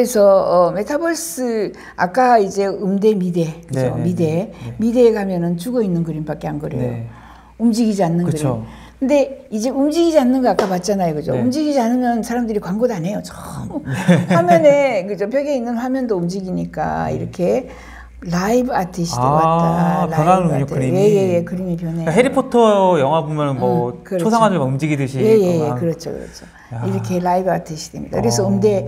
그래서 어, 메타버스 아까 이제 음대 미대 그죠? 네, 네, 미대 네, 네. 미대에 가면은 죽어 있는 그림밖에 안 그려요. 네. 움직이지 않는 그쵸. 그림. 근데 이제 움직이지 않는 거 아까 봤잖아요, 그죠? 네. 움직이지 않으면 사람들이 광고도 안 해요. 전부 화면에 그죠? 벽에 있는 화면도 움직이니까 이렇게 라이브 아티스트 아, 왔다. 변하는군요, 아티스트. 그림이. 예, 예, 그림이 변해요. 그러니까 해리포터 영화 보면 뭐 음, 그렇죠. 초상화들 막 움직이듯이 예, 예, 예, 막- 그렇죠, 그렇죠. 야. 이렇게 라이브 아티스트입니다. 그래서 어. 음대,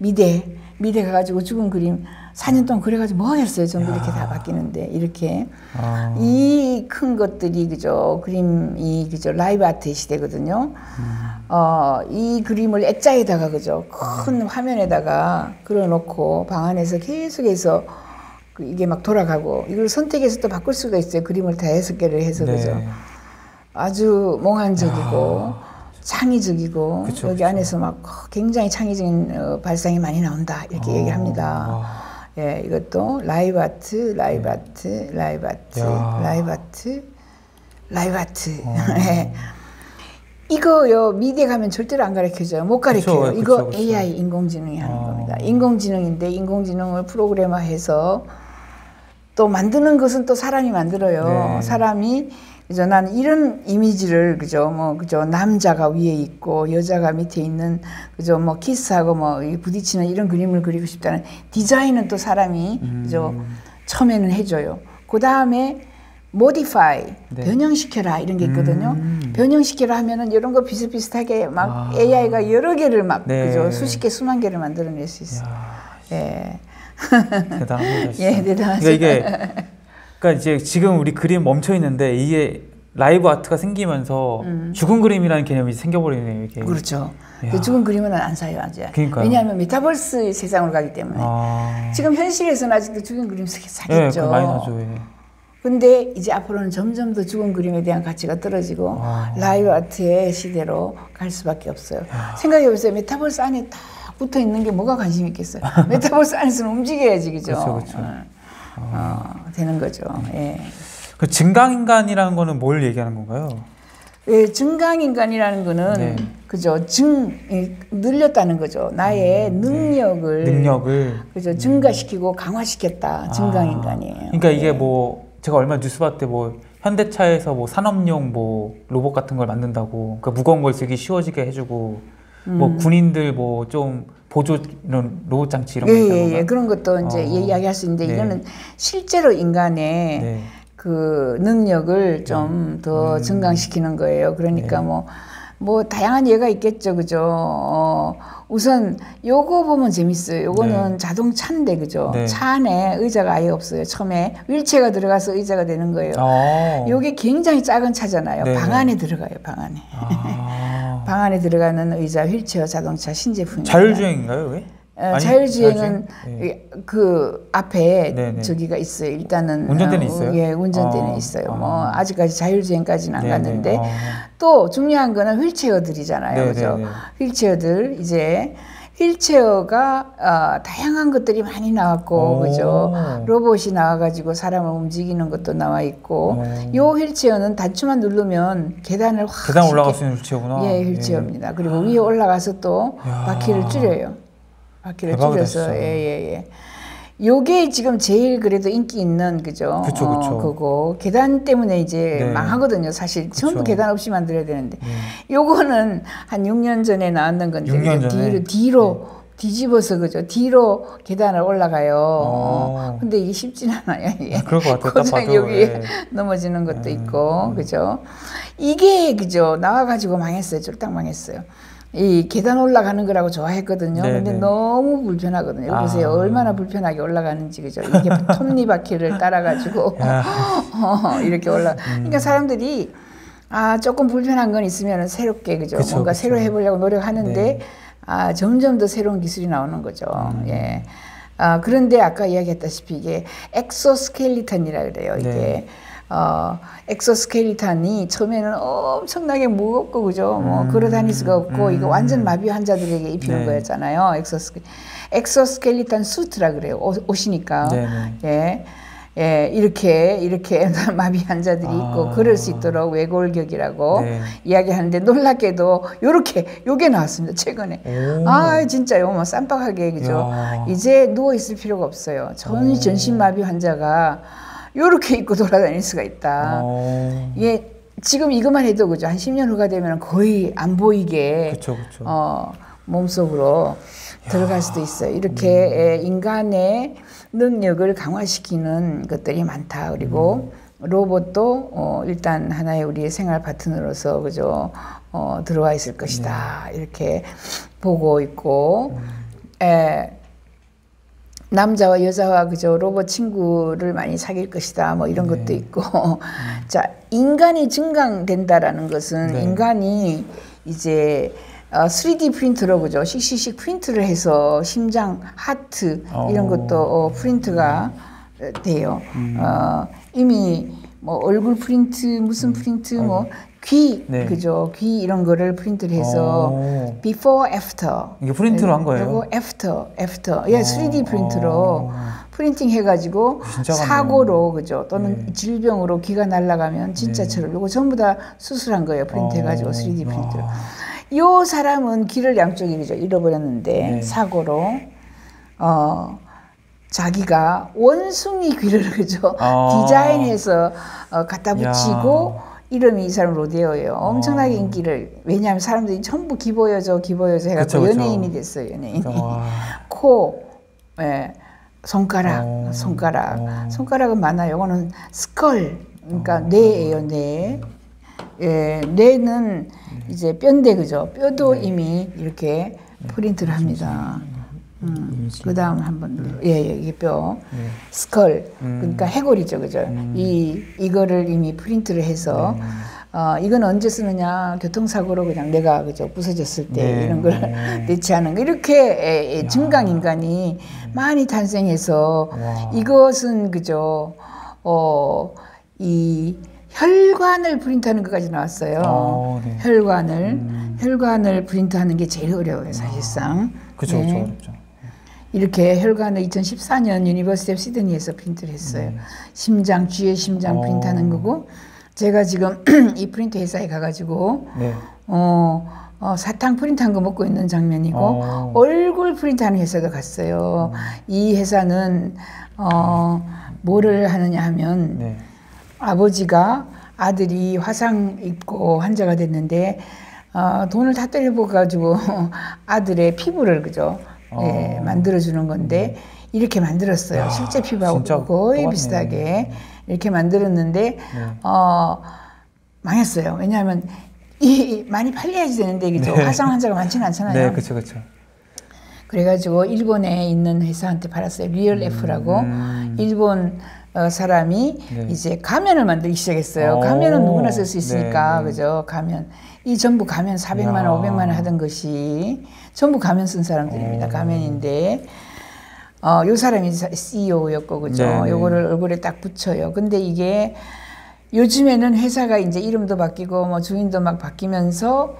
미대, 미대 가가지고 죽은 그림 4년 동안 그래가지고 뭐 했어요? 전부 이렇게 다 바뀌는데 이렇게 아, 이큰 것들이 그죠 그림이 그죠 라이브 아트 시대거든요. 어, 이 그림을 액자에다가 그죠 큰 화면에다가 그려놓고 방 안에서 계속해서 그 이게 막 돌아가고 이걸 선택해서 또 바꿀 수가 있어요. 그림을 다 여섯 개를 해서 네. 그죠. 아주 몽환적이고 창의적이고 그쵸, 여기 그쵸. 안에서 막 굉장히 창의적인 어, 발상이 많이 나온다 이렇게 어, 얘기를 합니다. 와. 예, 이것도 라이브 아트, 라이브 아트, 라이브 아트, 네. 야. 라이브 아트, 라이브 아트. 어. 예. 이거요 미대 가면 절대로 안 가르쳐줘요. 못 가르쳐요. 그쵸, 이거 그쵸. AI 인공지능이 하는 어. 겁니다. 인공지능인데 인공지능을 프로그램해서 또 만드는 것은 또 사람이 만들어요. 네. 사람이 그죠? 나는 이런 이미지를 그죠? 뭐 그죠? 남자가 위에 있고 여자가 밑에 있는 그죠? 뭐 키스하고 뭐이 부딪히는 이런 그림을 그리고 싶다는 디자인은 또 사람이 그죠? 음. 처음에는 해줘요. 그 다음에 modify 네. 변형시켜라 이런 게 있거든요. 음. 변형시켜라 하면은 이런 거 비슷비슷하게 막 아. AI가 여러 개를 막 네. 그죠? 수십 개 수만 개를 만들어낼 수 있어요. 야, 예. 대단합니다. 예, 대단하죠. 그러니까 이게 그러니까 이제 지금 우리 그림 멈춰 있는데 이게 라이브 아트가 생기면서 죽은 그림이라는 개념이 생겨버리네요. 이게. 음. 그렇죠. 야. 그 죽은 그림은 안 사요, 아직. 그러니까요. 왜냐하면 메타버스 세상으로 가기 때문에. 아, 지금 현실에서는 아직도 죽은 그림 사- 예, 사겠죠. 그 많이 나죠. 예. 근데 이제 앞으로는 점점 더 죽은 그림에 대한 가치가 떨어지고 아. 라이브 아트의 시대로 갈 수밖에 없어요. 생각해보세요. 메타버스 안에 딱 붙어 있는 게 뭐가 관심 있겠어요? 메타버스 안에서는 움직여야지, 그죠? 그렇죠, 그렇죠. 어, 어, 되는 거죠. 예. 그 증강인간이라는 거는 뭘 얘기하는 건가요? 예, 증강인간이라는 거는 네. 그죠 증 이, 늘렸다는 거죠 나의 능력을 능력을 그죠 증가시키고 강화시켰다 증강인간이에요. 그러니까 이게 뭐 제가 얼마 뉴스 봤을 때뭐 현대차에서 뭐 산업용 뭐 로봇 같은 걸 만든다고 그러니까 무거운 걸 들기 쉬워지게 해주고 음. 뭐 군인들 뭐 좀 보조 이런 로봇 장치 이런 거 있다는 예예예 건가요? 그런 것도 이제 어. 이야기할 수 있는데 네. 이거는 실제로 인간의 네. 그 능력을 좀더 음. 증강시키는 거예요. 그러니까 네. 뭐, 뭐 다양한 예가 있겠죠. 그죠. 어, 우선 요거 보면 재밌어요. 요거는 자동차인데 그죠. 네. 차 안에 의자가 아예 없어요. 처음에 휠체어가 들어가서 의자가 되는 거예요. 어. 요게 굉장히 작은 차잖아요. 네, 방 네. 안에 들어가요. 방 안에. 아. 방 안에 들어가는 의자, 휠체어, 자동차 신제품입니다. 자율주행인가요, 왜? 어, 아니, 자율주행은 자율주행? 예. 그 앞에 네, 네. 저기가 있어요. 일단은 운전대는 어, 있어요? 예, 운전대는 어, 있어요. 어. 뭐 아직까지 자율주행까지는 안 네, 갔는데 네. 어. 또 중요한 거는 휠체어들이잖아요. 네, 그죠? 네, 네. 휠체어들 이제 휠체어가 어, 다양한 것들이 많이 나왔고 오. 그죠? 로봇이 나와가지고 사람을 움직이는 것도 나와 있고 오. 요 휠체어는 단추만 누르면 계단을 확 계단 올라갈 수 있는 휠체어구나. 예, 휠체어입니다. 그리고 위에 올라가서 또 야. 바퀴를 줄여요. 바퀴를 대박이다, 줄여서 진짜. 예예 예. 요게 지금 제일 그래도 인기 있는 그죠? 그쵸, 그쵸. 어, 그거 계단 때문에 이제 네. 망하거든요. 사실 전부 그쵸. 계단 없이 만들어야 되는데 네. 요거는 한 6년 전에 나왔는 건데 6년 그죠? 전에? 네. 뒤로 뒤로 뒤집어서 그죠? 뒤로 계단을 올라가요. 어. 어. 근데 이게 쉽진 않아요. 이게. 그럴 것 같아요. 딱 고장 봐도. 여기에 예. 넘어지는 것도 음, 있고 그죠 이게 그죠 나와가지고 망했어요 쫄딱 망했어요 이 계단 올라가는 거라고 좋아했거든요 네, 근데 네. 너무 불편하거든요 여기 보세요 아. 얼마나 불편하게 올라가는지 그죠 이게 톱니바퀴를 따라가지고 야. 어, 이렇게 올라 음. 그러니까 사람들이 아 조금 불편한 건 있으면 새롭게 그죠 그쵸, 뭔가 그쵸. 새로 해보려고 노력하는데 네. 아 점점 더 새로운 기술이 나오는 거죠 음. 예. 아, 그런데 아까 이야기했다시피 이게 엑소스켈리턴이라 그래요. 이게 네. 어, exoskeleton이 처음에는 엄청나게 무겁고 그죠. 뭐 음. 걸어 다닐 수가 없고 음. 이거 완전 마비 환자들에게 입히는 네. 거였잖아요. exoskel exoskeleton suit라 그래요. 옷, 옷이니까. 네, 네. 예. 예, 이렇게 이렇게 마비 환자들이 있고 아. 그럴 수 있도록 외골격이라고 네. 이야기하는데 놀랍게도 요렇게 요게 나왔습니다 최근에 오. 아 진짜 요 뭐 쌈박하게 그죠 야. 이제 누워 있을 필요가 없어요 전 전신 마비 환자가 요렇게 입고 돌아다닐 수가 있다 어. 이게 지금 이것만 해도 그죠 한 10년 후가 되면 거의 안 보이게 그쵸 그쵸. 어, 몸속으로 들어갈 수도 있어요. 이렇게 음. 에, 인간의 능력을 강화시키는 것들이 많다. 그리고 음. 로봇도 어, 일단 하나의 우리의 생활 파트너로서 그죠 어, 들어와 있을 것이다. 네. 이렇게 보고 있고 음. 에, 남자와 여자와 그저 로봇 친구를 많이 사귈 것이다. 뭐 이런 네. 것도 있고. 자, 인간이 증강된다라는 것은 네. 인간이 이제 어, 3D 프린터로 그죠? 씩씩씩 프린트를 해서 심장, 하트 이런 어. 것도 어, 프린트가 어, 돼요. 음. 어, 이미 뭐 얼굴 프린트, 무슨 프린트, 뭐 귀, 네. 그죠? 귀 이런 거를 프린트를 해서 어. before, after. 이게 프린트로 한 거예요? 그리고 after, after. 예, 3D 프린트로 어. printing 해가지고. 사고로 그죠? 또는 네. 질병으로 귀가 날아가면 진짜처럼 이거 전부 다 수술한 거예요. 프린트 해가지고 어. 3D 프린트로. 와. 요 사람은 귀를 양쪽에 그죠? 잃어버렸는데 네. 사고로 어 자기가 원숭이 귀를 그죠? 아. 디자인해서 어, 갖다 붙이고 야. 이름이 이 사람 로데오예요. 엄청나게 어. 인기를 왜냐하면 사람들이 전부 귀 보여줘 귀 보여줘 해갖고 그쵸, 그쵸. 연예인이 됐어요 연예인. 와. 코, 예, 손가락, 어. 손가락. 어. 손가락은 많아요. 이거는 skull, 그러니까 뇌예요, 뇌. 예, 뇌는 이제 뼈인데 그죠? 뼈도 네. 이미 이렇게 프린트를 합니다. 음, 이미지. 그 다음 한번 예, 예, 이게 뼈. 네. skull, 음. 그러니까 해골이죠, 그죠? 이 이거를 이미 프린트를 해서 네. 어, 이건 언제 쓰느냐? 교통사고로 그냥 내가 그죠 부서졌을 때 네. 이런 걸 네. 대체하는 거 이렇게 에, 에, 증강 인간이 많이 탄생해서 와. 이것은 그죠 어이 혈관을 프린트하는 것까지 나왔어요. 어, 네. 혈관을 혈관을 프린트하는 게 제일 어려워요, 사실상. 그쵸 네. 어렵죠. 이렇게 혈관을 2014년 University of Sydney에서 프린트를 했어요. 심장, 쥐의 심장 어. 프린트하는 거고 제가 지금 이 프린트 회사에 가가지고 네. 어, 어, 사탕 프린트한 거 먹고 있는 장면이고 어. 얼굴 프린트하는 회사도 갔어요. 이 회사는 어, 뭐를 하느냐 하면 네. 아버지가 아들이 화상 입고 환자가 됐는데 어, 돈을 다 때려고 가지고 아들의 피부를 그죠 예, 어. 만들어주는 건데 이렇게 만들었어요. 야, 실제 피부하고 거의 똑같네. 비슷하게 이렇게 만들었는데 네. 어, 망했어요. 왜냐하면 이 많이 팔려야지 되는데 그죠 네. 화상 환자가 많지는 않잖아요. 네, 그쵸 그쵸. 그래가지고 일본에 있는 회사한테 팔았어요. Real F라고 음. 일본 어, 사람이 네. 이제 가면을 만들기 시작했어요. 오. 가면은 누구나 쓸 수 있으니까 네, 네. 그죠? 가면 이 전부 가면 400만 원, 이야. 500만 원 하던 것이 전부 가면 쓴 사람들입니다. 오. 가면인데 어, 요 사람이 CEO였고 그죠? 네, 네. 요거를 얼굴에 딱 붙여요. 근데 이게 요즘에는 회사가 이제 이름도 바뀌고 뭐 주인도 막 바뀌면서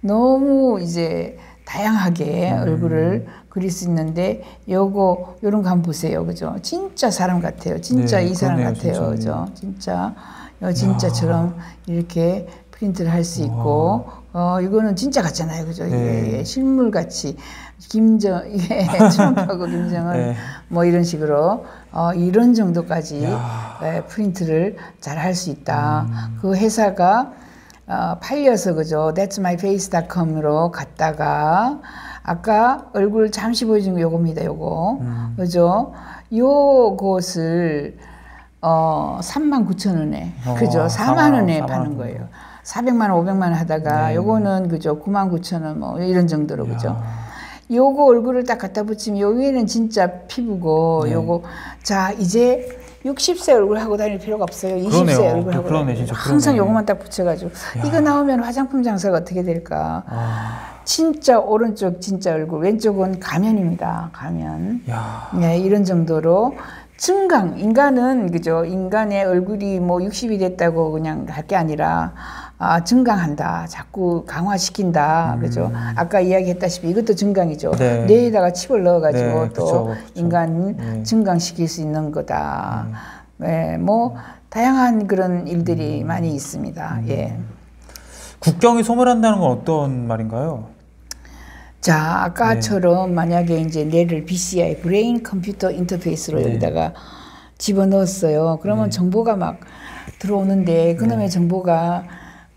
너무 이제 다양하게 음. 얼굴을 그릴 수 있는데 요거 요런 거 한번 보세요. 그죠? 진짜 사람 같아요. 진짜 네, 이 사람 그러네요, 같아요. 진짜. 그죠? 진짜 요 진짜처럼 이렇게 프린트를 할 수 있고 어 이거는 진짜 같잖아요. 그죠? 네. 이게 실물 같이 김정 이게 트럼프하고 김정은 네. 뭐 이런 식으로 어, 이런 정도까지 야. 에, 프린트를 잘 할 수 있다. 음. 그 회사가 어, 팔려서 그죠. That's my face.com으로 갔다가 아까 얼굴 잠시 보여준 거 요겁니다. 요거 음. 그죠. 요것을 어 3만 9천 원에 어, 그죠. 4만 4만 원에 4만 파는 원. 거예요. 400만 원, 500만 원 하다가 네. 요거는 그죠. 9만 9천 원 뭐 이런 정도로 그죠. 야. 요거 얼굴을 딱 갖다 붙이면 요 위에는 진짜 피부고 네. 요거 자 이제 60세 얼굴 하고 다닐 필요가 없어요. 20세 그러네요. 얼굴 하고 그러네, 진짜 항상 그러네. 요거만 딱 붙여가지고 이거 나오면 화장품 장사가 어떻게 될까? 아, 진짜 오른쪽 진짜 얼굴 왼쪽은 가면입니다. 가면. 야. 네, 이런 정도로 증강 인간은 그죠 인간의 얼굴이 뭐 60이 됐다고 그냥 할 게 아니라 아 증강한다 자꾸 강화시킨다 그죠 아까 이야기했다시피 이것도 증강이죠 음. 네. 뇌에다가 칩을 넣어가지고 네, 또 그쵸, 그쵸. 인간 네. 증강시킬 수 있는 거다 예, 뭐 다양한 그런 일들이 많이 있습니다. 예. 국경이 소멸한다는 건 어떤 말인가요? 자, 아까처럼 만약에 이제 뇌를 BCI brain computer interface로 네. 여기다가 집어넣었어요. 그러면 정보가 막 들어오는데 그놈의 정보가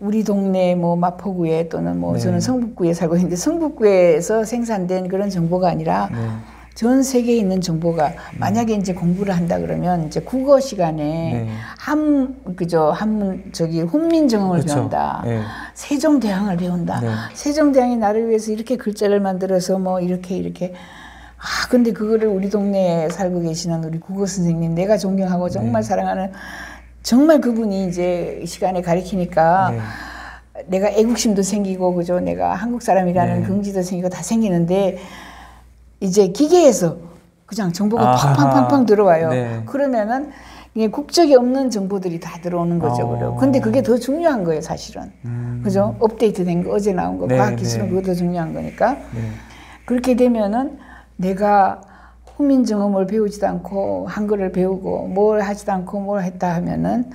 우리 동네 뭐 마포구에 또는 뭐 네. 저는 성북구에 살고 있는데 성북구에서 생산된 그런 정보가 아니라 네. 전 세계에 있는 정보가 만약에 이제 공부를 한다 그러면 이제 국어 시간에 네. 한 그죠 한문 저기 훈민정음을 그렇죠. 배운다. 네. 세종대왕을 배운다. 네. 세종대왕이 나를 위해서 이렇게 글자를 만들어서 뭐 이렇게 이렇게 아 근데 그거를 우리 동네에 살고 계시는 우리 국어 선생님 내가 존경하고 정말 네. 사랑하는 정말 그분이 이제 이 시간에 가르치니까 네. 내가 애국심도 생기고 그죠 내가 한국 사람이라는 네. 긍지도 생기고 다 생기는데 이제 기계에서 그냥 정보가 아하. 팡팡팡팡 들어와요. 네. 그러면은 이게 국적이 없는 정보들이 다 들어오는 거죠. 어. 그래요. 근데 그게 더 중요한 거예요, 사실은. 음. 그죠? 업데이트된 거 어제 나온 거 네, 과학 기술은 네. 그거 더 중요한 거니까 네. 그렇게 되면은 내가 훈민정음을 배우지도 않고 한글을 배우고 뭘 하지도 않고 뭘 했다 하면은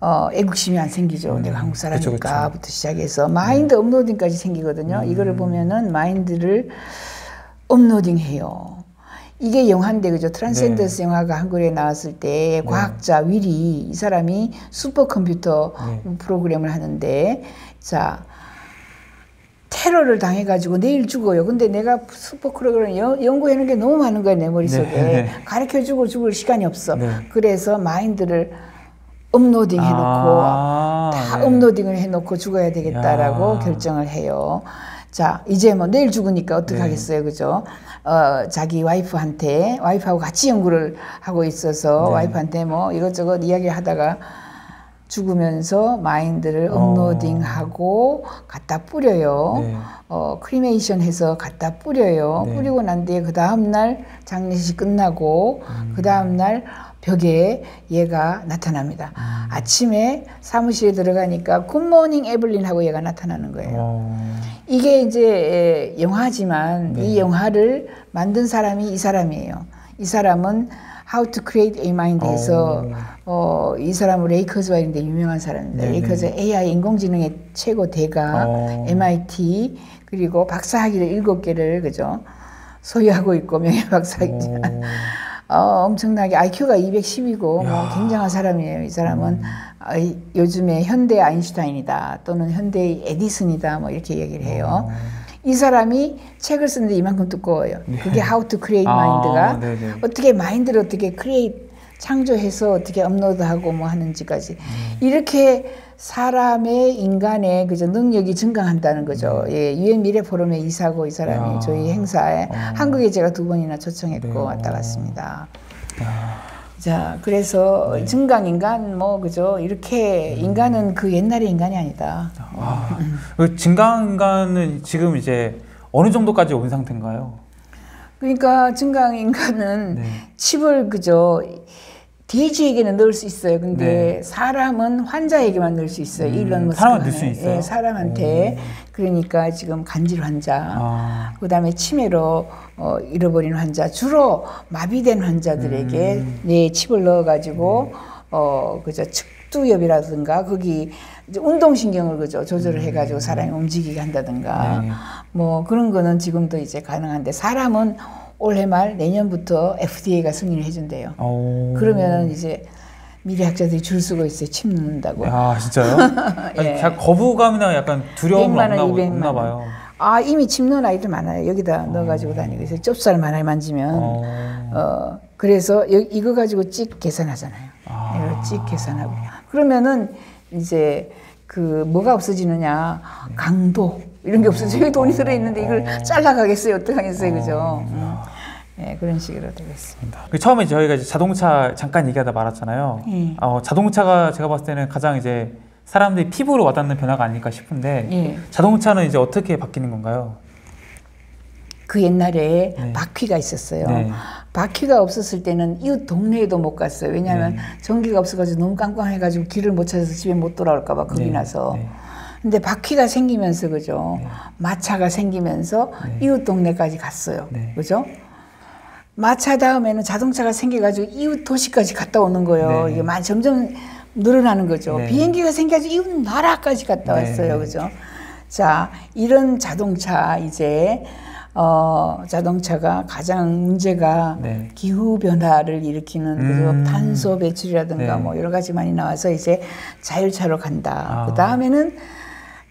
어, 애국심이 안 생기죠. 내가 한국 음. 그쵸, 네. 사람이니까부터 시작해서 마인드 업로딩까지 생기거든요. 음. 이거를 보면은 마인드를 uploading해요. 이게 영화인데 그죠? Transcendence 영화가 한국에 나왔을 때 과학자 윌이 이 사람이 슈퍼컴퓨터 네. 프로그램을 하는데 자 테러를 당해가지고 내일 죽어요. 근데 내가 슈퍼프로그램 연구해놓은 게 너무 많은 거야 내 머릿속에 네. 가르쳐주고 죽을 시간이 없어. 네. 그래서 mind를 uploading 해놓고 아, 다 네. uploading을 해놓고 죽어야 되겠다라고 야. 결정을 해요. 자 이제 뭐 내일 죽으니까 어떻게 네. 하겠어요, 그죠? 어 자기 와이프한테 와이프하고 같이 연구를 하고 있어서 네. 와이프한테 뭐 이것저것 이야기 하다가 죽으면서 mind를 어. uploading하고 갖다 뿌려요. 네. 어, cremation 해서 갖다 뿌려요. 네. 뿌리고 난 뒤에 그 다음날 장례식 끝나고 음. 그 다음날 벽에 얘가 나타납니다. 음. 아침에 사무실에 들어가니까 Good morning Evelyn 하고 얘가 나타나는 거예요. 어. 이게 이제 에, 영화지만 네. 이 영화를 만든 사람이 이 사람이에요. 이 사람은 How to Create a Mind에서 어, 이 사람은 레이커즈와 있는데 유명한 사람입니다. 네네. 레이커즈 AI 인공지능의 최고 대가 어. MIT 그리고 박사학위를 일곱 개를 그죠 소유하고 있고 명예 박사학위. 어. 어, 엄청나게 IQ가 210이고 뭐 야. 음. 굉장한 사람이에요. 이 사람은 아, 이- 요즘에 현대 아인슈타인이다 또는 현대 에디슨이다 뭐 이렇게 얘기를 해요. 어. 이 사람이 책을 쓰는데 이만큼 두꺼워요. 그게 How to Create a Mind가 네네. 어떻게 mind를 어떻게 create 창조해서 어떻게 업로드하고 뭐 하는지까지 음. 이렇게 사람의 인간의 그저 능력이 증강한다는 거죠. 예, 유엔 미래 포럼의 이사고 이 사람이 음. 야. 저희 행사에 어. 한국에 제가 두 번이나 초청했고 네. 왔다 갔습니다. 야. 자, 그래서 네. 증강 인간 뭐 그죠 이렇게 음. 인간은 그 옛날의 인간이 아니다. 와. 그 진강인간은 지금 이제 어느 정도까지 온 상태인가요? 그러니까 증강 인간은 네. 칩을 그죠 돼지에게는 넣을 수 있어요. 근데 네. 사람은 환자에게만 넣을 수 있어요. 음, 일론 머스크가 사람은 넣을 수. 있어요? 예, 사람한테 그러니까 지금 간질 환자, 아. 그다음에 치매로 어, 잃어버린 환자, 주로 마비된 환자들에게 음. 뇌에 칩을 넣어가지고 네. 어 그저 측두엽이라든가 거기 운동신경을 그죠 조절을 해가지고 사람이 움직이게 한다든가 음. 네. 뭐 그런 거는 지금도 이제 가능한데 사람은 올해 말 내년부터 FDA가 승인을 해준대요. 어. 그러면 이제 미래 학자들이 줄 서고 있어요. 침 넣는다고. 야 진짜요? 아니, 예. 자, 거부감이나 약간 두려움은 100만 원, 없나, 200만 없나 원. 봐요. 아 이미 침 넣은 아이들 많아요. 여기다 넣어가지고 다니고 있어요. 좁쌀 하나 만지면 어. 어 그래서 여, 이거 가지고 찍 계산하잖아요. 아. 찍 계산하고 그러면은 이제 그 뭐가 없어지느냐 강도 이런 게 없어져. 여기 돈이 들어 있는데 이걸 잘라가겠어요. 어떡하겠어요, 그죠? 음. 네, 그런 식으로 되겠습니다. 그 처음에 저희가 이제 자동차 잠깐 얘기하다 말았잖아요. 예. 어, 자동차가 제가 봤을 때는 가장 이제 사람들이 피부로 와닿는 변화가 아닐까 싶은데 예. 자동차는 이제 어떻게 바뀌는 건가요? 그 옛날에 네. 바퀴가 있었어요. 네. 바퀴가 없었을 때는 이웃 동네에도 못 갔어요. 왜냐하면 네. 전기가 없어가지고 너무 깜깜해가지고 길을 못 찾아서 집에 못 돌아올까봐 겁이 네. 나서. 네. 근데 바퀴가 생기면서 그죠. 마차가 생기면서 네. 이웃 동네까지 갔어요. 네. 그죠? 마차 다음에는 자동차가 생겨가지고 이웃 도시까지 갔다 오는 거예요. 네. 이게 많이 점점 늘어나는 거죠. 네. 비행기가 생겨가지고 이웃 나라까지 갔다 네. 왔어요. 그죠? 자, 이런 자동차 이제 어, 자동차가 가장 문제가 네. 기후 변화를 일으키는 음. 그죠? 탄소 배출이라든가 네. 뭐 여러 가지 많이 나와서 이제 자율차로 간다. 아. 그 다음에는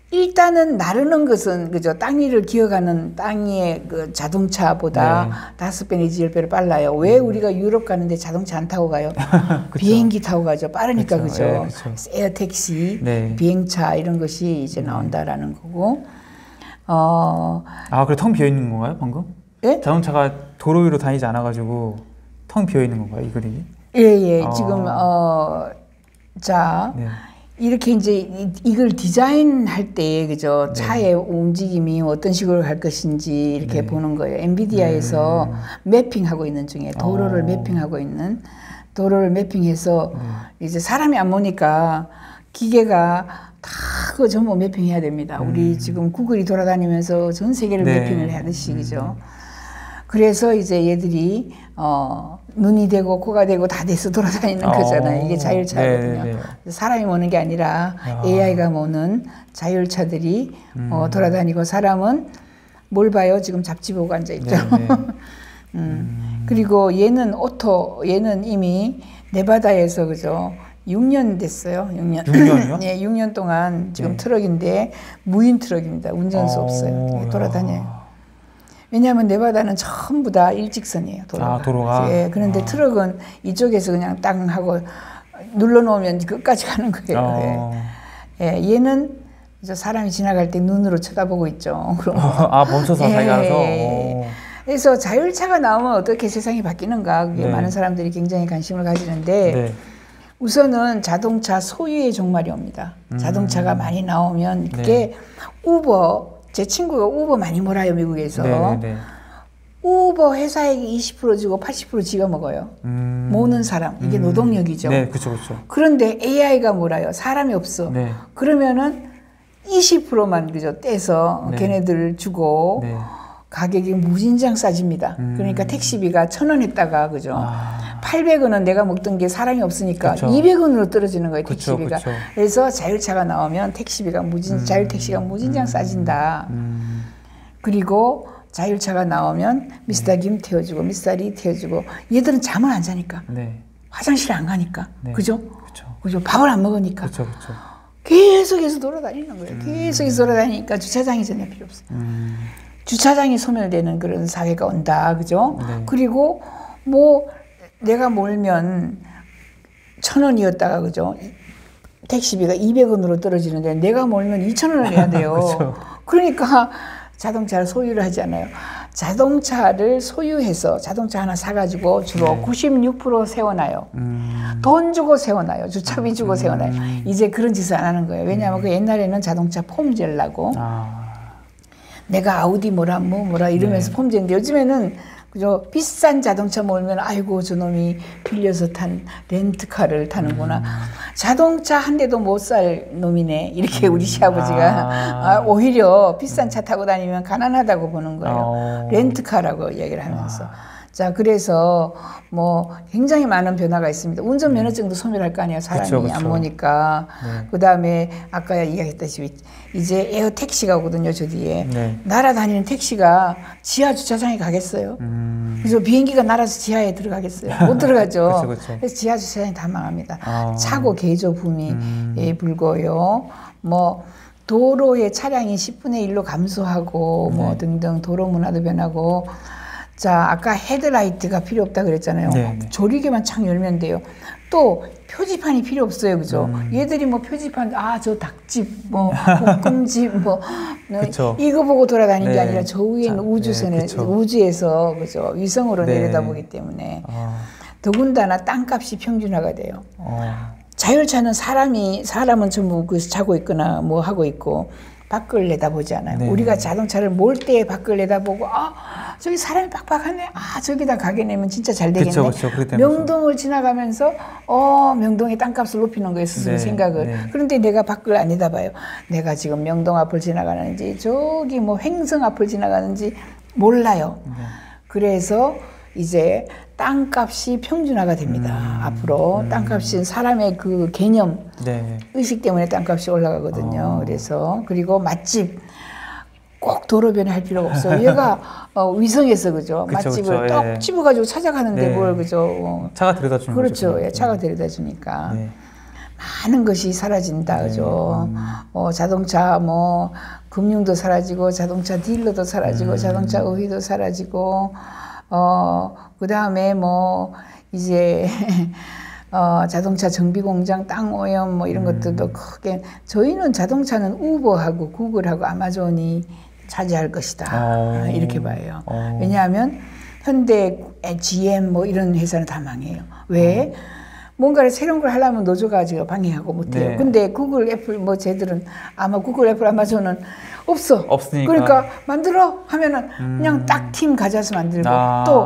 일단은 나르는 것은 그죠 땅 위를 기어가는 땅 위의 그 자동차보다 네. 다섯 배 내지 열 배로 빨라요. 왜 우리가 유럽 가는데 자동차 안 타고 가요? 비행기 타고 가죠. 빠르니까 그쵸. 그죠. 예, 그쵸. 에어 택시, 네. 비행차 이런 것이 이제 나온다라는 거고. 어, 아, 그래 텅 비어 있는 건가요, 방금? 예? 자동차가 도로 위로 다니지 않아 가지고 텅 비어 있는 건가요, 이 그림이? 예, 예. 아. 지금 어, 자. 네. 이렇게 이제 이- 이걸 디자인할 때 그죠 차의 움직임이 어떤 식으로 갈 것인지 이렇게 네. 보는 거예요. 엔비디아에서 매핑하고 있는 중에 도로를 어. 매핑하고 있는 도로를 매핑해서 네. 이제 사람이 안 보니까 기계가 다 그거 전부 매핑해야 됩니다. 우리 지금 구글이 돌아다니면서 전 세계를 음. 네. 매핑을 하듯이 그죠. 그래서 이제 얘들이 어 눈이 되고 코가 되고 다 돼서 돌아다니는 어. 거잖아요. 이게 자율차거든요. 네, 네, 사람이 모는 게 아니라 아. AI가 모는 자율차들이 음. 어, 돌아다니고 사람은 뭘 봐요? 지금 잡지 보고 앉아 있죠. 네, 네. 음. 그리고 얘는 Otto, 얘는 이미 네바다에서 그죠. 6년 됐어요. 6년. 6년이요? 네, 6년 동안 지금 네. 트럭인데 무인 트럭입니다. 운전수 어, 없어요. 예, 돌아다녀요. 야. 왜냐하면 네바다는 전부 다 일직선이에요. 도로가. 아, 도로가? 예, 그런데 아. 트럭은 이쪽에서 그냥 땅 하고 눌러놓으면 끝까지 가는 거예요. 어. 예. 예, 얘는 이제 사람이 지나갈 때 눈으로 쳐다보고 있죠. 그럼 아, 멈춰서 예, 자기가 알아서? 예, 오. 그래서 자율차가 나오면 어떻게 세상이 바뀌는가 그게 네. 많은 사람들이 굉장히 관심을 가지는데 네. 우선은 자동차 소유의 종말이 옵니다. 자동차가 많이 나오면 그게 우버 제 친구가 우버 많이 몰아요 미국에서 네, 네, 네. 우버 회사에게 20% 주고 80% 지가 먹어요. 음. 모으는 사람 이게 노동력이죠. 네, 그렇죠, 그렇죠. 그런데 AI가 몰아요. 사람이 없어. 네. 그러면은 20%만 그죠 떼서 네. 걔네들 주고 네. 가격이 무진장 싸집니다. 음. 그러니까 택시비가 천 원 했다가 그죠. 아. 800원은 내가 먹던 게 사람이 없으니까 그쵸. 200원으로 떨어지는 거예요, 그쵸, 택시비가. 그쵸. 그래서 자율차가 나오면 택시비가 무진 자율 택시가 무진장 싸진다. 음. 그리고 자율차가 나오면 미스터 김 태워주고 미스터 리 태워주고 얘들은 잠을 안 자니까 네. 화장실 안 가니까 네. 그죠? 그죠? 밥을 안 먹으니까. 계속해서 돌아다니는 거예요. 계속해서 돌아다니니까 주차장이 전혀 필요 없어요. 음. 주차장이 소멸되는 그런 사회가 온다. 그죠? 네. 그리고 뭐 내가 몰면 천 원이었다가 그죠? 택시비가 200원으로 떨어지는데 내가 몰면 2천 원을 내야 돼요. 그러니까 자동차를 소유를 하지 않아요. 자동차를 소유해서 자동차 하나 사가지고 주로 네. 96% 세워놔요. 음. 돈 주고 세워놔요. 주차비 주고 세워놔요. 이제 그런 짓을 안 하는 거예요. 왜냐하면 그 옛날에는 자동차 폼 젤라고 아. 내가 아우디 뭐라 뭐 뭐라 이러면서 네. 폼 젤인데 요즘에는 그죠 비싼 자동차 몰면 아이고 저놈이 빌려서 탄 렌트카를 타는구나. 음. 자동차 한 대도 못 살 놈이네. 이렇게 우리 시아버지가 아. 아, 오히려 비싼 차 타고 다니면 가난하다고 보는 거예요. 어. 렌트카라고 이야기를 하면서. 자, 그래서 뭐 굉장히 많은 변화가 있습니다. 운전 면허증도 소멸할 거 아니에요. 사람이 그쵸, 그쵸. 안 보니까. 네. 그 다음에 아까 이야기했다시피 이제 에어 택시가 오거든요. 저 뒤에. 네. 날아다니는 택시가 지하 주차장에 가겠어요. 음. 그래서 비행기가 날아서 지하에 들어가겠어요. 못 들어가죠. 그쵸, 그쵸. 그래서 지하 주차장이 다 망합니다. 아. 차고 개조 붐이 음. 예, 불고요. 뭐 도로의 차량이 10분의 1로 감소하고 뭐 네. 등등 도로 문화도 변하고 자 아까 헤드라이트가 필요 없다 그랬잖아요. 네, 네. 조리개만 창 열면 돼요. 또 표지판이 필요 없어요, 그죠? 음. 얘들이 뭐 표지판 아 저 닭집 뭐 볶음집 뭐 그쵸. 이거 보고 돌아다니는 게 네. 아니라 저 위에 있는 자, 우주선에 네, 그쵸. 우주에서 그죠 위성으로 네. 내려다보기 때문에 아. 더군다나 땅값이 평준화가 돼요. 어. 자율차는 사람이 사람은 전부 그 자고 있거나 뭐 하고 있고 밖을 내다보지 않아요. 네. 우리가 자동차를 몰 때 밖을 내다보고 아 저기 사람이 빡빡하네. 아 저기다 가게 내면 진짜 잘 되겠네. 그쵸, 그쵸. 명동을 지나가면서 어 명동의 땅값을 높이는 거예요 스스로 네, 생각을. 네. 그런데 내가 밖을 안 내다봐요. 내가 지금 명동 앞을 지나가는지 저기 뭐 횡성 앞을 지나가는지 몰라요. 네. 그래서 이제 땅값이 평준화가 됩니다. 앞으로 땅값은 사람의 그 개념 네. 의식 때문에 땅값이 올라가거든요. 그래서 그리고 맛집 꼭 도로변에 할 필요가 없어요. 얘가 어, 위성에서 그죠. 그쵸, 맛집을 그쵸, 떡 예. 집어가지고 찾아가는데 네. 뭘 그죠. 어, 차가 데려다 주는 그렇죠. 거죠. 예, 차가 데려다 주니까 네. 많은 것이 사라진다 그죠. 어, 자동차 뭐 금융도 사라지고 자동차 딜러도 사라지고 자동차 의회도 사라지고 어 그 다음에 뭐 이제 어, 자동차 정비 공장 땅 오염 뭐 이런 것들도 크게 저희는 자동차는 우버하고 구글하고 아마존이 차지할 것이다 어. 이렇게 봐요. 어. 왜냐하면 현대, GM 뭐 이런 회사는 다 망해요. 왜? 뭔가를 새로운 걸 하려면 노조가 지금 방해하고 못해요. 네. 근데 구글, 애플 뭐 쟤들은 아마 구글, 애플, 아마존은 없어. 없으니까. 그러니까 만들어 하면은 그냥 딱 팀 가져서 만들고 아. 또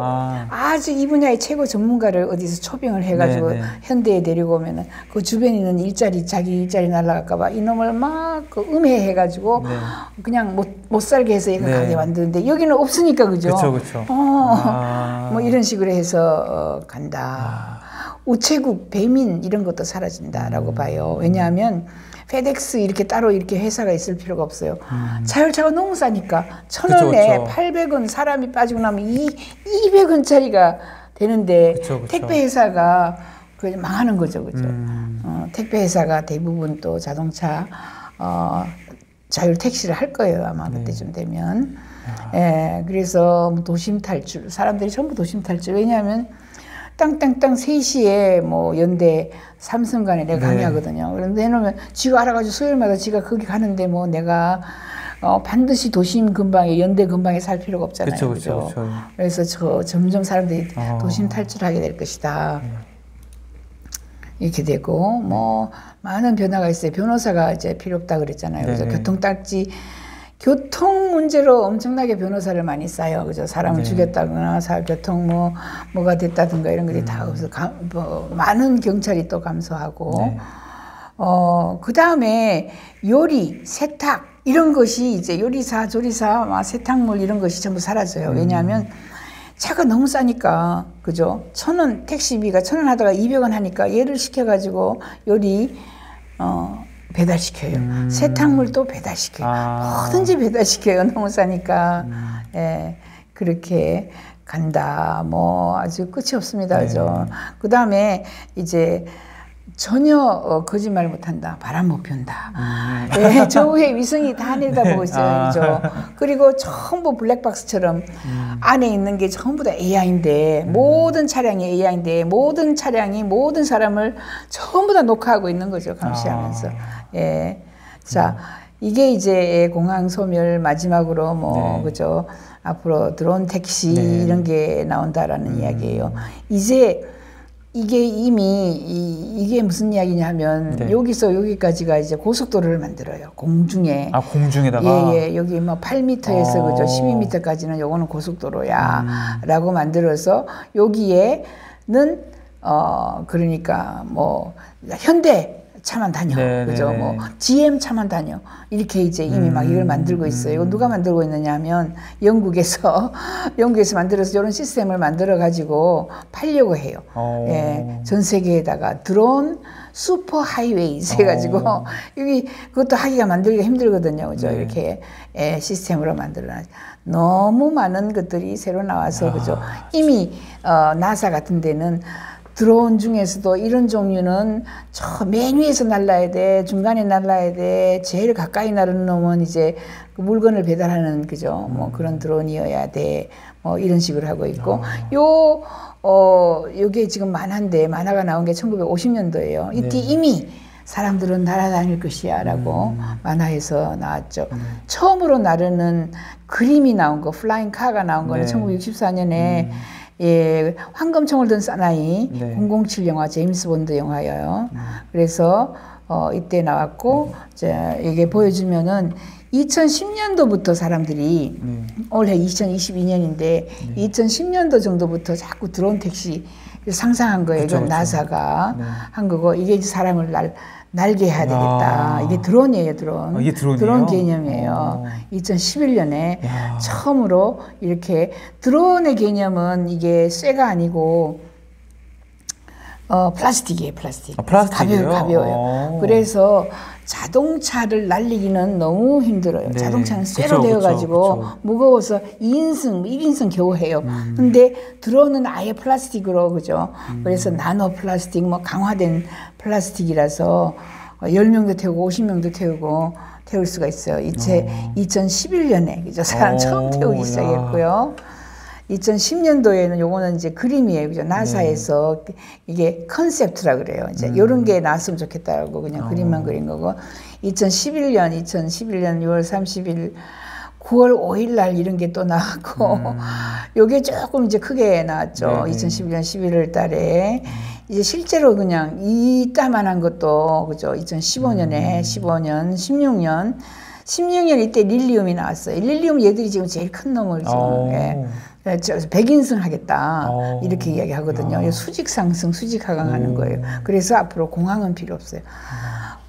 아주 이 분야의 최고 전문가를 어디서 초빙을 해가지고 네, 네. 현대에 데리고 오면은 그 주변에 있는 일자리 자기 일자리 날라갈까봐 이놈을 막 그 음해해가지고 네. 그냥 못, 못 살게 해서 얘가 네. 가게 만드는데 여기는 없으니까 그죠? 그쵸, 그쵸. 어, 아. 뭐 이런 식으로 해서 어, 간다. 우체국, 배민 이런 것도 음. 사라진다라고 봐요. 왜냐하면 페덱스 이렇게 따로 이렇게 회사가 있을 필요가 없어요. 자율차가 너무 싸니까 천 음. 원에 그쵸. 800원 사람이 빠지고 나면 이 200원짜리가 되는데 그쵸, 그쵸. 택배 회사가 그 망하는 거죠, 그죠? 음. 어, 택배 회사가 대부분 또 자동차 어, 자율 택시를 할 거예요 아마 네. 그때쯤 되면. 아. 예, 그래서 뭐 도심 탈출 사람들이 전부 도심 탈출 왜냐하면 땅땅땅 3시에 뭐 연대 삼성 간에 내가 네. 강의하거든요. 그런데 해놓으면 지가 알아가지고 수요일마다 지가 거기 가는데 뭐 내가 어, 반드시 도심 근방에 연대 근방에 살 필요가 없잖아요. 그쵸, 그쵸? 그쵸. 그래서 저 점점 사람들이 어. 도심 탈출하게 될 것이다. 이렇게 되고 뭐 많은 변화가 있어요. 변호사가 이제 필요 없다 그랬잖아요. 그래서 네네. 교통딱지 교통 문제로 엄청나게 변호사를 많이 써요. 그죠? 사람을 네. 죽였다거나 사 교통 뭐 뭐가 됐다든가 이런 것들이 음. 다 없어. 가, 뭐, 많은 경찰이 또 감소하고 네. 어, 그 다음에 요리, 세탁, 이런 것이 이제 요리사, 조리사, 막 세탁물 이런 것이 전부 사라져요. 음. 왜냐하면 차가 너무 싸니까, 그죠? 천 원, 택시비가 천 원 하다가 200원 하니까 얘를 시켜가지고 요리, 어, 배달시켜요. 세탁물도 배달시켜요. 음. 아. 뭐든지 배달시켜요. 너무 싸니까. 음. 예, 그렇게 간다. 뭐 아주 끝이 없습니다. 네. 그죠? 그 다음에 이제 전혀 어, 거짓말 못한다. 바람 못 핀다. 음. 예, 저 위에 위성이 다 내다보고 있어요. 아. 그죠? 그리고 전부 블랙박스처럼 음. 안에 있는 게 전부 다 AI인데 모든 차량이 AI인데 모든 차량이 모든 사람을 전부 다 녹화하고 있는 거죠. 감시하면서. 아. 예. 자, 이게 이제 공항 소멸 마지막으로 뭐 네. 그죠? 앞으로 드론 택시 네. 이런 게 나온다라는 이야기예요. 이제 이게 이미 이, 이게 무슨 이야기냐면 네. 여기서 여기까지가 이제 고속도로를 만들어요. 공중에. 아 공중에다가 예, 예. 여기 뭐 8m에서 어. 음. 그죠. 12m까지는 요거는 고속도로야. 라고 만들어서 여기에는 어 그러니까 뭐 현대 차만 다녀. 네, 그죠? 네, 뭐 네. GM 차만 다녀. 이렇게 이제 이미 막 음. 이걸 만들고 있어요. 이거 누가 만들고 있느냐 하면 영국에서 영국에서 만들어서 이런 시스템을 만들어 가지고 팔려고 해요. 어. 예, 전 세계에다가 드론 슈퍼 해가지고 어. 여기 그것도 하기가 만들기가 힘들거든요, 그죠? 네. 이렇게 예, 시스템으로 만들어 놨. 너무 많은 것들이 새로 나와서 아. 그죠? 이미 어, 나사 같은 데는 드론 중에서도 이런 종류는 저 맨 위에서 날라야 돼, 중간에 날라야 돼, 제일 가까이 나르는 놈은 이제 그 물건을 배달하는 그죠? 뭐 음. 그런 드론이어야 돼, 뭐 이런 식으로 하고 있고 아. 요 어, 요게 지금 만화인데 만화가 나온 게 1950년도예요. 이때 네. 이미 사람들은 날아다닐 것이야 라고 음. 만화에서 나왔죠. 처음으로 나르는 그림이 나온 거, flying car가 나온 거는 네. 1964년에 예, 황금총을 든 사나이 네. 007 영화 제임스 본드 영화예요. 그래서 어, 이때 나왔고 이제 이게 보여주면은 2010년도부터 사람들이 네. 올해 2022년인데 2010년도 정도부터 자꾸 드론 택시 상상한 거예요. 그쵸, 이건 그쵸. NASA가 네. 한 거고 이게 이제 사람을 날 날개 해야 되겠다. 야. 이게 드론이에요, 드론. 아, 이게 드론이에요? 드론 개념이에요. 어. 2011년에 야. 처음으로 이렇게 드론의 개념은 이게 쇠가 아니고 어 플라스틱이에요, 플라스틱. 아, 플라스틱이에요? 가벼워요, 가벼워요. 어. 그래서 자동차를 날리기는 너무 힘들어요. 네. 자동차는 쇠로 되어 가지고 그쵸, 그쵸. 무거워서 2인승, 1인승 겨우 해요. 음. 근데 드론은 아예 플라스틱으로 그죠. 그래서 나노 플라스틱, 뭐 강화된 플라스틱이라서 10명도 태우고 50명도 태우고 태울 수가 있어요. 이제 2011년에 그죠. 사람 오, 처음 태우기 야. 시작했고요. 2010년도에는 요거는 이제 그림이에요. 그죠? 나사에서 이게 컨셉트라 그래요. 이제 요런 게 나왔으면 좋겠다고 그냥 그림만 그린 거고. 2011년, 2011년 6월 30일 9월 5일 날 이런 게 또 나왔고 요게 조금 이제 크게 나왔죠. 네네. 2011년 11월 달에 이제 실제로 그냥 이따만한 것도 그죠. 2015년에 15년, 16년 16년 이때 릴리움이 나왔어요. 릴리움 얘들이 지금 제일 큰 놈을 지금 어. 예. 예, 저 백인승 하겠다 어. 이렇게 이야기하거든요. 야. 수직 상승, 수직 하강하는 오. 거예요. 그래서 앞으로 공항은 필요 없어요.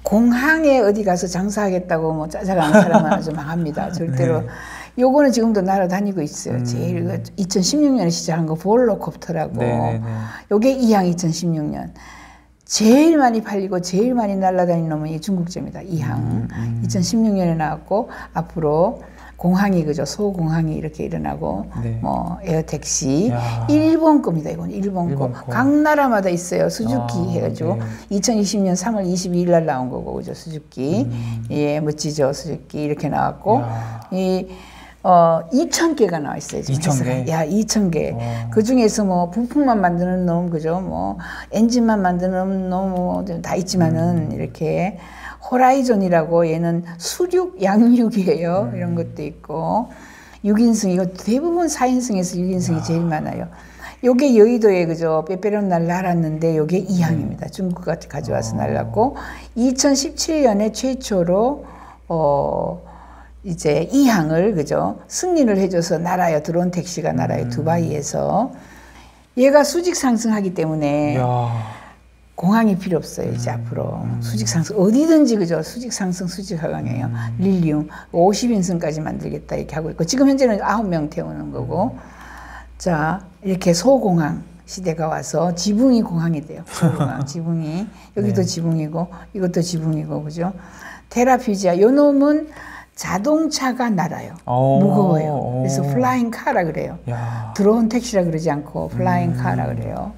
공항에 어디 가서 장사하겠다고 뭐 짜자가는 사람은 아주 망합니다. 절대로. 네. 요거는 지금도 날아다니고 있어요. 음. 제일 그 2016년에 시작한 거 볼로콥터라고. 네네네. 요게 이항 2016년. 제일 많이 팔리고 제일 많이 날아다니는 놈은 이 중국제입니다. 이항. 음, 음. 2016년에 나왔고 앞으로 공항이 그죠 소공항이 이렇게 일어나고 네. 뭐 에어택시 야. 일본 겁니다 이건 일본, 일본 거. 거. 각 나라마다 있어요 수주기 아, 해가지고 네. 2020년 3월 22일 날 나온 거고 그죠 수주기 예 멋지죠 수주기 이렇게 나왔고 음. 야. 이 어, 2천 개가 나와 있어요. 지금 2,000 개? 야, 2천 개. 어. 그 중에서 뭐 부품만 만드는 놈, 그죠? 뭐 엔진만 만드는 놈다 있지만은 음. 이렇게 호라이존이라고 얘는 수륙 양육이에요. 음. 이런 것도 있고 6인승이고 대부분 4인승에서 6인승이 제일 많아요. 요게 여의도에 그죠 빼빼로 날 날았는데 요게 이항입니다. 중국가 가져와서 날랐고 2017년에 최초로 어 이제 이항을 그죠 승인을 해줘서 날아요 드론 택시가 날아요 두바이에서 얘가 수직 상승하기 때문에 야. 공항이 필요 없어요 이제 앞으로. 수직 상승 어디든지 그죠 수직 상승 수직 하강이에요 릴리움 50인승까지 만들겠다 이렇게 하고 있고 지금 현재는 9명 태우는 거고. 자 이렇게 소공항 시대가 와서 지붕이 공항이 돼요 소공항. 지붕이. 여기도 네. 지붕이고 이것도 지붕이고 그죠? Terrafugia 요 놈은 자동차가 날아요. 오. 무거워요. 그래서 오. flying car라 그래요. 야. 드론 택시라 그러지 않고 flying car라 그래요.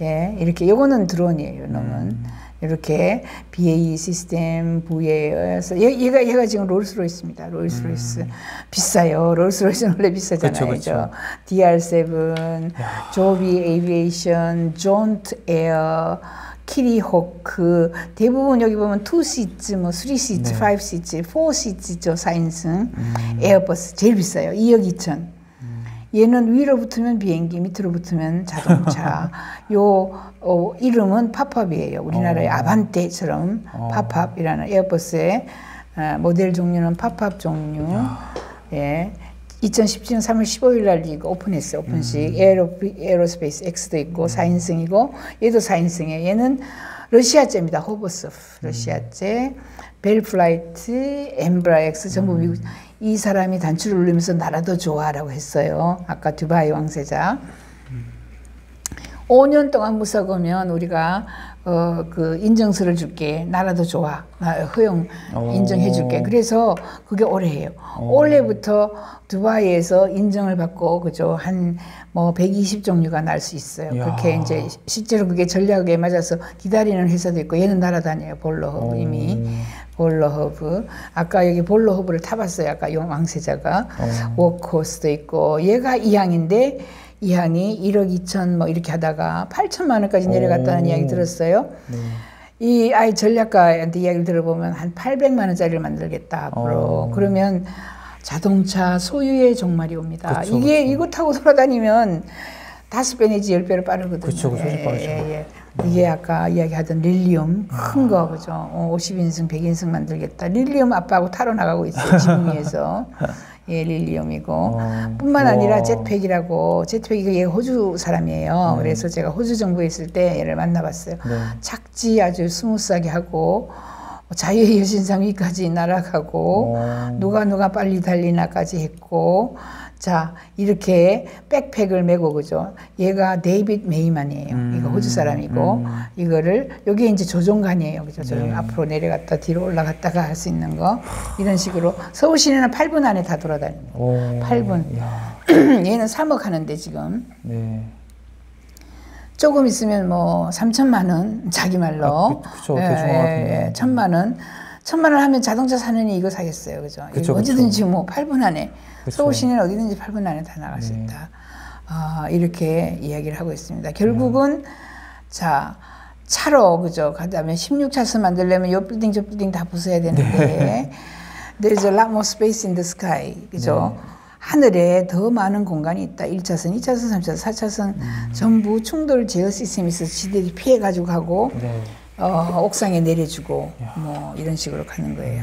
예, 이렇게 요거는 드론이에요. 요놈은 이렇게 BAE Systems VA에서 얘, 얘가 얘가 지금 롤스로이스입니다. 롤스로이스 비싸요. 롤스로이스는 원래 비싸잖아요. 그쵸, 그쵸. DR7, Joby Aviation, Jaunt Air Kitty Hawk 대부분 여기 보면 2시트, 뭐 3시트, 네. 5시트, 4시트죠 4인승 에어버스 제일 비싸요 2억 2천 얘는 위로 붙으면 비행기 밑으로 붙으면 자동차 요 어, 이름은 팝업이에요 우리나라의 어. 아반떼처럼 어. 팝업이라는 에어버스의 어, 모델 종류는 팝업 종류 예 2017년 3월 15일 날 이거 오픈했어요. 오픈식 Aero Aerospace X도 있고 4인승이고 얘도 4인승이에요. 얘는 러시아제입니다. Hoversurf 러시아제, Bell Flight, EmbraerX 전부 미국 이 사람이 단추를 누르면서 날아도 좋아라고 했어요. 아까 두바이 왕세자. 5년 동안 무사고면 우리가 어, 그 인정서를 줄게. 날아도 좋아. 나 허용 오. 인정해 줄게. 그래서 그게 올해예요. 올해부터 두바이에서 인정을 받고 그죠. 한 뭐 120 종류가 날 수 있어요. 이야. 그렇게 이제 실제로 그게 전략에 맞아서 기다리는 회사도 있고 얘는 날아다녀요. Volocopter 이미. Volocopter. 아까 여기 Volocopter를 타봤어요. 아까 용 왕세자가. Workhorse도 있고 얘가 EHang인데 EHang이 1억 2천 뭐 이렇게 하다가 8천만 원까지 내려갔다는 오. 이야기 들었어요. 네. 이 아이 전략가한테 이야기를 들어보면 한 800만 원짜리를 만들겠다 앞으로. 어. 그러면 자동차 소유의 종말이 옵니다. 그쵸, 이게 그쵸. 이거 타고 돌아다니면 다섯 배 내지 열 배로 빠르거든요. 훨씬 빠르죠. 예, 예. 이게 아까 이야기하던 Lilium 큰 거 그죠? 어, 50인승, 100인승 만들겠다. Lilium 아빠하고 타러 나가고 있어요 지붕 위에서. 예, Lilium이고. 어. 뿐만 우와. 아니라 jetpack이라고 jetpack이 얘 호주 사람이에요. 네. 그래서 제가 호주 정부에 있을 때 얘를 만나봤어요. 네. 착지 아주 smooth하게 하고 자유의 여신상 위까지 날아가고 어. 누가 누가 빨리 달리나까지 했고 자 이렇게 백팩을 메고 그죠 얘가 데이빗 메이만이에요 음, 이거 호주 사람이고 음. 이거를 여기 이제 조종관이에요 그죠 조종 네. 앞으로 내려갔다 뒤로 올라갔다가 할 수 있는 거 이런 식으로 서울 시내는 8분 안에 다 돌아다닙니다 오. 팔 분. 이야. 얘는 3억 하는데 지금 네. 조금 있으면 뭐 3천만 원 자기 말로. 아, 그- 그쵸. 대충 하거든요. 천만 원. 천만 원 하면 자동차 사느니 이거 사겠어요. 그죠? 그쵸, 이거 언제든지 뭐 8분 안에. 그쵸. 서울 시내는 어디든지 8분 안에 다 나갈 수 네. 있다. 아, 이렇게 이야기를 하고 있습니다. 결국은 자 차로 그죠? 그다음에 16차선 만들려면 요 빌딩 저 빌딩 다 부숴야 되는데. There's a lot more space in the sky. 그죠? 네. 하늘에 더 많은 공간이 있다. 1차선, 2차선, 3차선, 4차선 음. 전부 충돌 제어 시스템이 있어서 지들이 피해 가지고 가고 네. 어, 옥상에 내려주고 뭐 이런 식으로 가는 거예요.